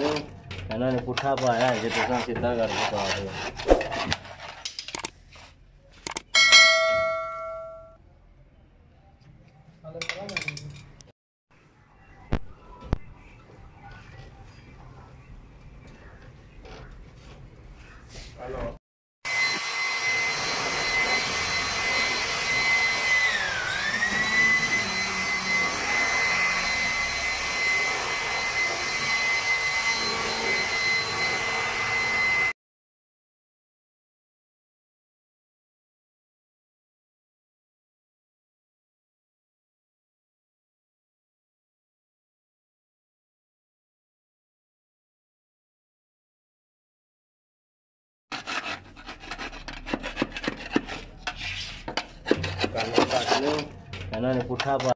ਇਹਨਾਂ ਨੇ ਪੁੱਠਾ ਪਾਇਆ ਜੇ ਤੁਸੀਂ ਸਿੱਧਾ ਕਰਕੇ ਪਾ ਦਿਓ ਕੰਨ ਕੱਟ ਨੂੰ ਇਹਨਾਂ ਨੇ ਪੁੱਠਾ ਪਾ